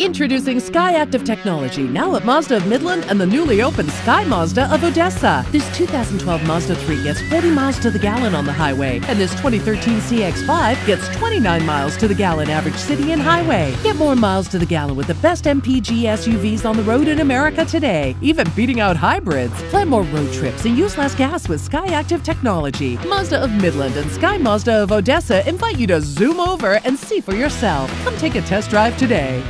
Introducing SkyActiv Technology, now at Mazda of Midland and the newly opened Sky Mazda of Odessa. This 2012 Mazda 3 gets 40 miles to the gallon on the highway, and this 2013 CX5 gets 29 miles to the gallon average city and highway. Get more miles to the gallon with the best MPG SUVs on the road in America today, even beating out hybrids. Plan more road trips and use less gas with SkyActiv Technology. Mazda of Midland and Sky Mazda of Odessa invite you to zoom over and see for yourself. Come take a test drive today.